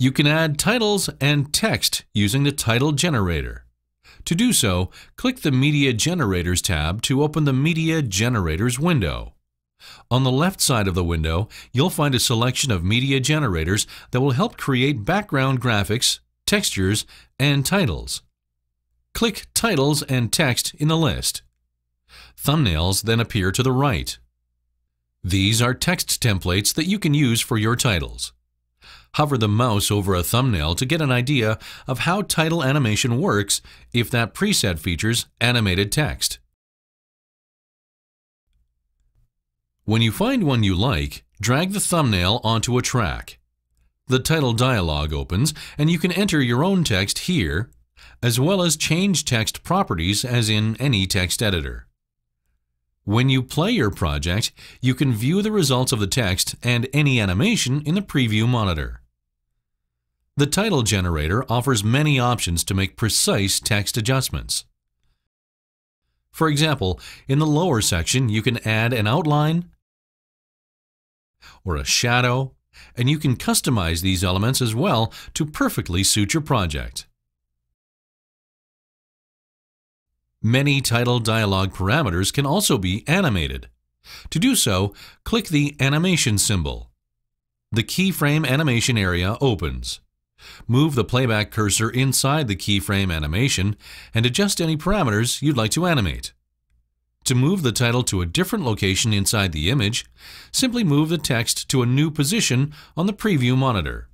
You can add titles and text using the title generator. To do so, click the Media Generators tab to open the Media Generators window. On the left side of the window, you'll find a selection of media generators that will help create background graphics, textures, and titles. Click Titles and Text in the list. Thumbnails then appear to the right. These are text templates that you can use for your titles. Hover the mouse over a thumbnail to get an idea of how title animation works if that preset features animated text. When you find one you like, drag the thumbnail onto a track. The title dialog opens and you can enter your own text here, as well as change text properties as in any text editor. When you play your project, you can view the results of the text and any animation in the preview monitor. The title generator offers many options to make precise text adjustments. For example, in the lower section, you can add an outline or a shadow, and you can customize these elements as well to perfectly suit your project. Many title dialog parameters can also be animated. To do so, click the animation symbol. The keyframe animation area opens. Move the playback cursor inside the keyframe animation and adjust any parameters you'd like to animate. To move the title to a different location inside the image, simply move the text to a new position on the preview monitor.